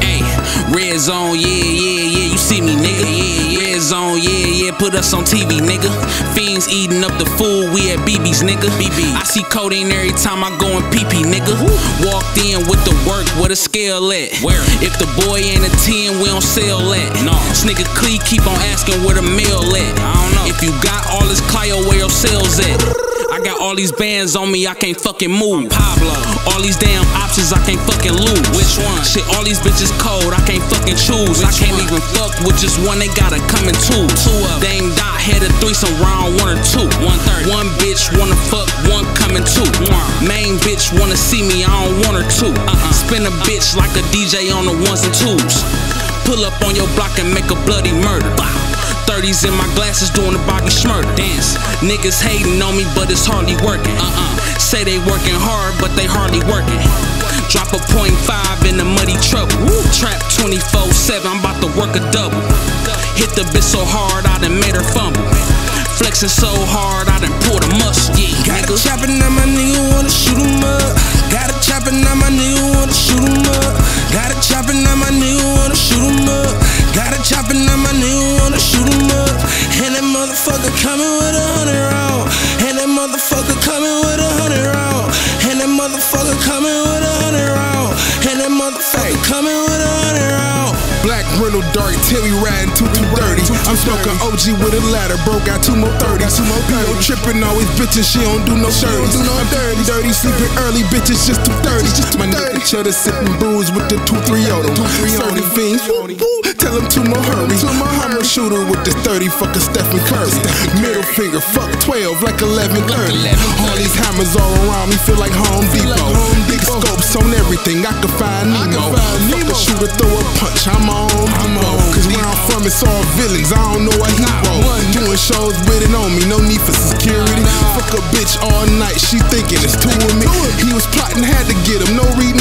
Ayy, red zone, yeah, yeah, yeah, you see me, nigga. Yeah, red zone, yeah, yeah, put us on TV, nigga. Fiends eating up the food, we at BB's, nigga. BB. I see codeine every time I go in PP, nigga. Walked in with the work, where the scale at? Where? If the boy ain't a 10, we don't sell that. No. This nigga Clee keep on asking where the mail at. If you got all this Clio, where your sales at? I got all these bands on me, I can't fucking move. Pablo. All these damn options, I can't fucking lose. Which one? Shit, all these bitches cold, I can't fucking choose. Which I can't even fuck with just one, they gotta come in two. Two of Dame Dot had a threesome round one or two. One third. One bitch wanna fuck, one coming two. One. Main bitch wanna see me, I don't want her to. Uh-uh. Spin a bitch like a DJ on the ones and twos. Pull up on your block and make a bloody murder. 30s in my glasses doing the Bobby Shmurda dance. Niggas hating on me, but it's hardly working. Uh-uh. Say they working hard, but they hardly working. Drop a point five in the muddy trouble. Trap 24-7, I'm about to work a double. Hit the bitch so hard, I done made her fumble. Flexing so hard, I done pulled a muscle. Yeah, Got a nigga. chopper, now my nigga wanna shoot him up. Got a chopper, now my nigga wanna shoot him up. Coming with a hundred round. And that motherfucker coming with a hundred round. And that motherfucker coming with a hundred round. And that motherfucker coming with a hundred round. Black rental dark, Terry riding 2230. I'm smoking OG with a ladder, bro. Got two more 30s. Two more 30. tripping, always bitching, she don't do no dirty. I'm dirty, dirty, sleeping early, bitches just 230. My nigga cheddar sitting bruised with the 230. Serving fiends, woo, woo. Tell him two more hurry. I'm a shooter with the 30, fuck a Stephen Curry. Middle finger, fuck 12, like 11 30. All these hammers all around me feel like Home Depot. Big scopes on everything, I can find Nemo. Fuck a shooter, throw a punch, I'm on Depot. Cause where I'm from, it's all villains, I don't know a hero. Doing shows with it on me, no need for security. Fuck a bitch all night, she thinking it's two of me. He was plotting, had to get him, no reading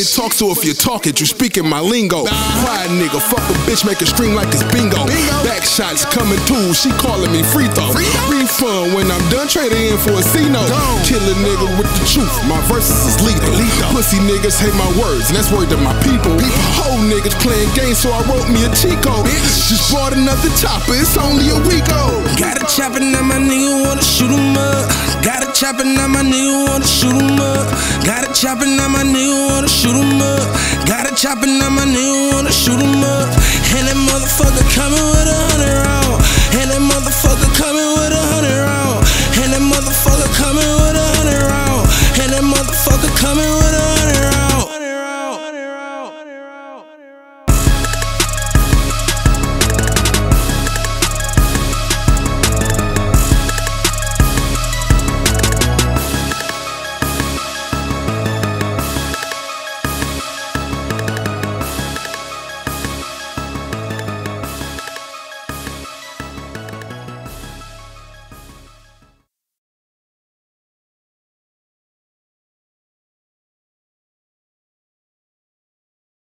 Money talk, so if you talk it, you speaking my lingo. Quiet nigga, fuck a bitch, make a string like it's bingo. Back shots coming too, she calling me free throw. Refund when I'm done trading in for a C note. Kill a nigga with the truth, my verses is lethal. Pussy niggas hate my words, and that's word to my people. Whole niggas playing games, so I wrote me a Chico. Just bought another chopper, it's only a week old. Got a chopper, now my nigga wanna shoot him up. Got a chopper, now my nigga wanna shoot him up. Got a chopper, now my nigga wanna shoot him up. Got a chopper, now my nigga wanna shoot him up. And that motherfucker coming with a hundred round. And that motherfucker coming with a hundred round. And that motherfucker coming with